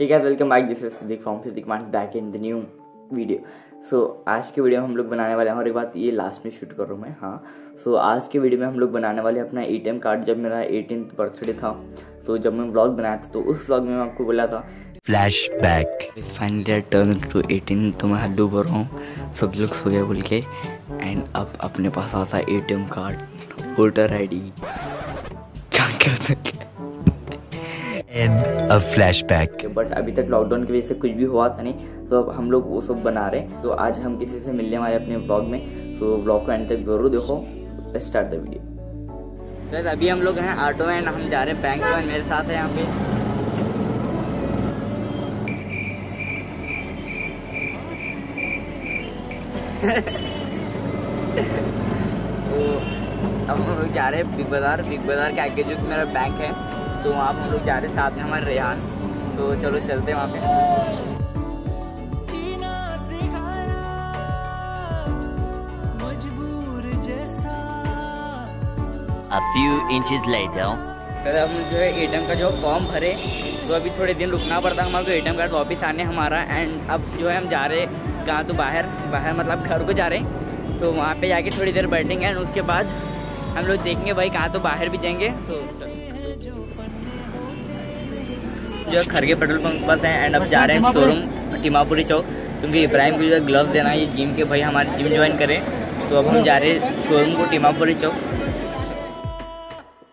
ठीक है welcome back this is Siddique from Siddique Maan back in the new video so आज के video में हम लोग बनाने वाले हैं और एक बात ये लास्ट में शूट कर रहा हूँ मैं हाँ. सो so, आज के वीडियो में हम लोग बनाने वाले अपना एटीएम कार्ड जब मेरा एटीन बर्थडे था. सो so, जब मैं व्लॉग बनाया था तो उस व्लॉग में मैं आपको बोला था flashback finally turn to eighteen तो मैं हड्डू भर रहा हूँ. सब लोग सो गए बोल के एंड अब अपने पास आता a card voter I D क्या क्या? End of flashback. बट अभी तक लॉकडाउन की वजह से कुछ भी हुआ था नहीं तो अब हम लोग वो सब बना रहे हैं। तो आज हम किसी से मिलने वाले अपने ब्लॉग में। तो ब्लॉग को एंड तक ज़रूर देखो। स्टार्ट द वीडियो तो अभी हम लोग हैं ऑटो में हम जा रहे हैं बैंक में। मेरे साथ है यहाँ पे। तो अब हम लोग जा रहे हैं बिग बाज़ार बिग बाज़ार के आगे जो मेरा बैंक है। तो वहाँ हम लोग जा रहे हैं साथ में हमारे रेहान तो चलो चलते हैं वहाँ पे। A few inches later. फिर हम जो है ए का जो फॉर्म भरे तो अभी थोड़े दिन रुकना पड़ता है हमारे को। ए कार्ड वापस आने हमारा। एंड अब जो है हम जा रहे हैं कहाँ तो बाहर। बाहर मतलब घर को जा रहे हैं। तो वहाँ पे जाके थोड़ी देर बैठेंगे। एंड उसके बाद हम लोग देखेंगे भाई कहाँ तो बाहर भी जाएँगे। तो जो खरगे पेट्रोल पंप पास है एंड अब जा रहे हैं शोरूम टीमापुरी चौक। क्योंकि इब्राहिम को जो ग्लव्स देना है, ये जिम के भाई हमारे जिम ज्वाइन करें तो अब हम जा रहे हैं शोरूम को, टीमापुरी चौक।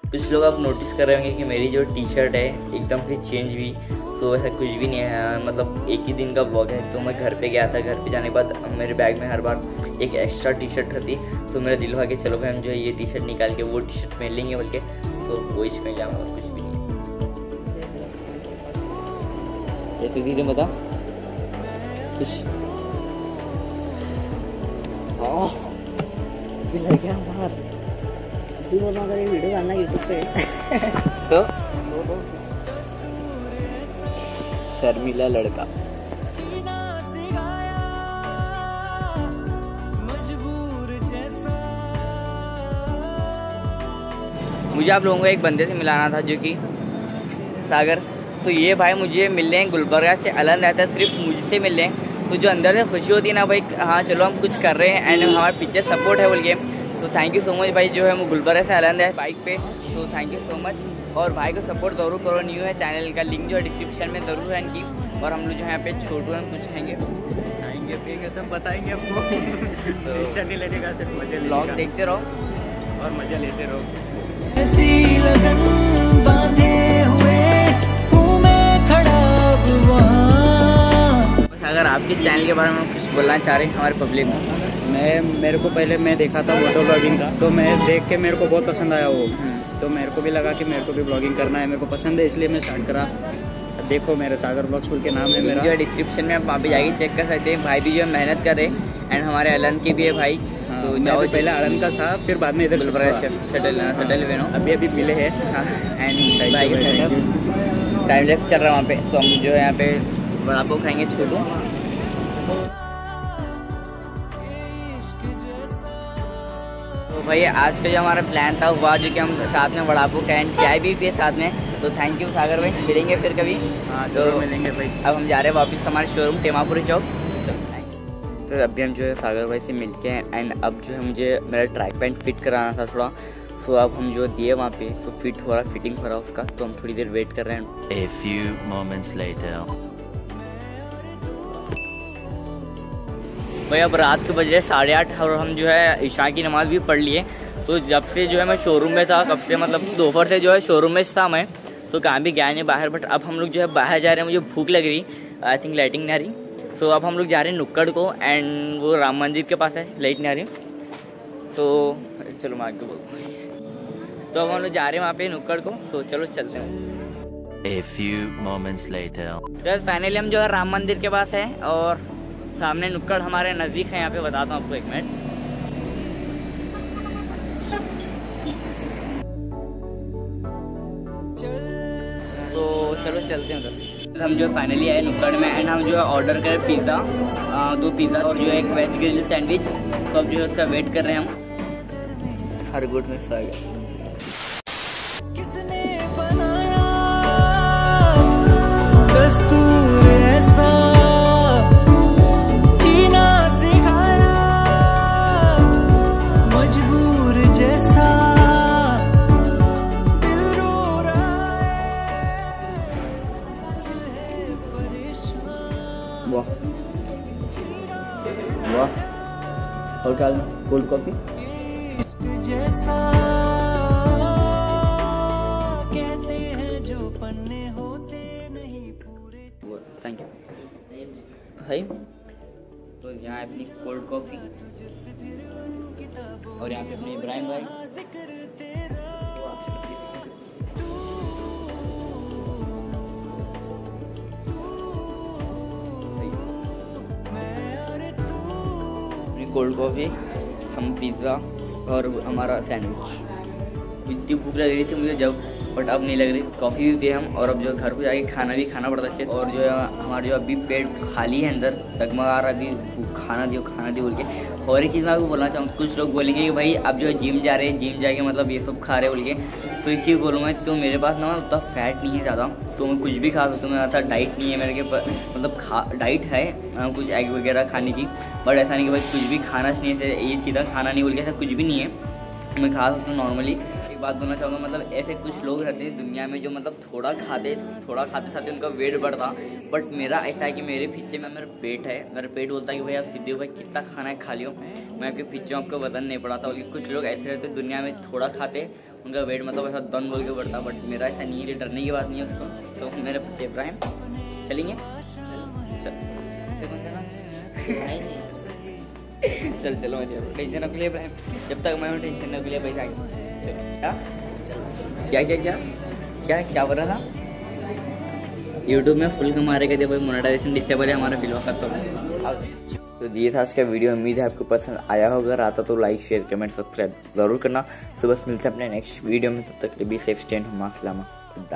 कुछ लोग आप नोटिस कर रहे होंगे कि मेरी जो टी शर्ट है, एकदम से चेंज हुई। तो ऐसा कुछ भी नहीं है मतलब एक ही दिन का ब्लॉग है। तो मैं घर पे गया था, घर पे जाने के बाद मेरे बैग में हर बार एक एक्स्ट्रा टी शर्ट रहती। तो मेरा दिल हुआ कि चलो भाई, हम जो है ये टी शर्ट निकाल के वो टी शर्ट पहन लेंगे बोल के तो वो इसमें जाऊँगा, कुछ ऐसे धीरे बता क्या मार अभी बोल ये वीडियो डालना यूट्यूब पे। तो? शर्मिला लड़का। मुझे आप लोगों को एक बंदे से मिलाना था जो कि सागर। तो ये भाई मुझे मिल रहे हैं गुलबर्गा से अलग रहता है सिर्फ़ मुझसे मिल रहे हैं। तो जो अंदर से खुशी होती है ना भाई हाँ चलो हम कुछ कर रहे हैं एंड हमारे पीछे सपोर्ट है बोल के। तो थैंक यू सो मच भाई जो है वो गुलबर्गा से अलग है बाइक पे। तो थैंक यू सो मच और भाई को सपोर्ट ज़रूर करो न्यू है चैनल का लिंक जो है डिस्क्रिप्शन में ज़रूर है इनकी। और हम लोग जो यहाँ पे छोटू हैं कुछ खाएँगे। खाएँगे पिएँगे सब बताएँगे आपको। टेंशन नहीं लेने का सिर्फ़ मज़े ब्लॉग देखते रहो। और मज़ा लेते रहो। आपके चैनल के बारे में कुछ बोलना चाह रहे हैं हमारे पब्लिक को मैं मेरे को पहले मैं देखा था फ़ोटो ब्लॉगिंग का। तो मैं देख के मेरे को बहुत पसंद आया वो। हम्म। तो मेरे को भी लगा कि मेरे को भी ब्लॉगिंग करना है। मेरे को पसंद है इसलिए मैं स्टार्ट करा। देखो मेरे सागर ब्लॉग स्कूल के नाम है मेरा। जो डिस्क्रिप्शन में आप वहाँ पे जाके चेक कर सकते हैं। भाई भी जो मेहनत कर रहे एंड हमारे अलन की भी है भाई। हाँ, तो जाओ पहले अलन का था फिर बाद में इधर शटल शटल वेनो अभी अभी मिले हैं। एंड टाइम लेफ़्ट चल रहा है वहाँ पे। तो हम जो है यहाँ पे बड़ा पाव खाएँगे छोटू। तो भाई आज का जो हमारा प्लान था हुआ जो कि हम साथ में बड़ा पाव खाएँ चाय भी पिए साथ में। तो थैंक यू सागर भाई मिलेंगे फिर कभी। हाँ तो मिलेंगे भाई। अब हम जा रहे हैं वापस हमारे शोरूम टेमापुरी चौक। तो अभी हम जो है सागर भाई से मिलते हैं एंड अब जो है मुझे मेरा ट्रैक पैंट फिट कराना था थोड़ा। सो अब हम जो दिए वहाँ पे तो फिट हो रहा फिटिंग हो रहा उसका तो हम थोड़ी देर वेट कर रहे हैं। A few moments later. भाई अब रात के बजे साढ़े आठ और हम जो है ईशा की नमाज़ भी पढ़ लिए। तो जब से जो है मैं शोरूम में था कब से मतलब दोपहर से जो है शोरूम में था मैं। तो कहाँ भी गया नहीं बाहर बट अब हम लोग जो है बाहर जा रहे हैं मुझे भूख लग रही। आई थिंक लाइटिंग नहीं आ रही। सो अब हम लोग जा रहे हैं नुक्कड़ को एंड वो राम मंदिर के पास है लाइट नहीं आ रही। तो चलो मैं आगे बोलूँ तो अब हम लोग जा रहे हैं वहाँ पे नुक्कड़ को। तो चलो चलते हैं। A few moments later. तो फाइनली हम जो है राम मंदिर के पास है और सामने नुक्कड़ हमारे नज़दीक है, यहाँ पे बताता हूँ आपको एक मिनट। तो चलो चलते हैं उधर। हम जो फाइनली आए नुक्कड़ में एंड हम जो है ऑर्डर करें पिज़्ज़ा दो पिज़्ज़ा और जो है एक वेज ग्रिल सैंडविच तो अब जो है उसका वेट कर रहे हैं हम। हर गुड में कस्तूर वाह। वाह। और क्या कोल्ड कॉफ़ी जो पन्ने होते नहीं पूरे। थैंक यू तो यहाँ अपनी कोल्ड कॉफ़ी और यहाँ पे अपने इब्राहिम भाई। कोल्ड कॉफ़ी हम पिज़्ज़ा और हमारा सैंडविच इतनी भूख लग रही थी मुझे जब बट अब नहीं लग रही। कॉफ़ी भी पिए हम और अब जो घर पे जाके खाना भी खाना पड़ता है। और जो है हमारा जो अभी पेट खाली है अंदर, डगमगा रहा अभी खाना दियो खाना दियो बोल के। और एक चीज़ मैं आपको बोलना चाहूँ कुछ लोग बोलेंगे कि भाई, अब जो है जिम जा रहे हैं जिम जाके मतलब ये सब खा रहे बोल के। तो एक चीज़ बोलूँ मैं तो मेरे पास ना उतना फैट नहीं है ज़्यादा। तो मैं कुछ भी खा सकता हूँ मेरा ऐसा डाइट नहीं है मेरे के पर मतलब खा डाइट है आ, कुछ एग वगैरह खाने की। बट ऐसा नहीं कि भाई कुछ भी खाना नहीं है ये चीज़ें खाना नहीं बोल के ऐसा कुछ भी नहीं है। मैं खा सकता हूँ नॉर्मली एक बात बोलना चाहूँगा मतलब ऐसे कुछ लोग रहते हैं दुनिया में जो मतलब थोड़ा खाते थोड़ा खाते खाते उनका वेट बढ़ता बट मेरा ऐसा है कि मेरे पीछे में मेरा पेट है मेरा पेट बोलता है कि भाई आप सीधे भाई कितना खाना है खा लियो मैं आपके पीछे आपको वज़न नहीं पड़ाता बल्कि कुछ लोग ऐसे रहते दुनिया में थोड़ा खाते उनका वेट मतलब ऐसा दन बोल के बढ़ता बट मेरा ऐसा नहीं है डरने की बात नहीं है उसको। तो मेरे पीछे इब्राहिम चलेंगे? चल। चल टेंशन न लिए इब्राहिम। जब तक मैं हूँ टेंशन न लिए पैसा क्या क्या क्या? क्या क्या बोला था? यूट्यूब में फुल कमा रहे थे भाई मोनेटाइजेशन डिसेबल है हमारा बिलवा खत्म आओ तो ये था आज का वीडियो उम्मीद है आपको पसंद आया होगा। अगर आता तो लाइक शेयर कमेंट सब्सक्राइब ज़रूर करना। सुबह बस मिलते हैं अपने नेक्स्ट वीडियो में, तब तक लिए बी सेफ़ स्टैंड मासलामा गुड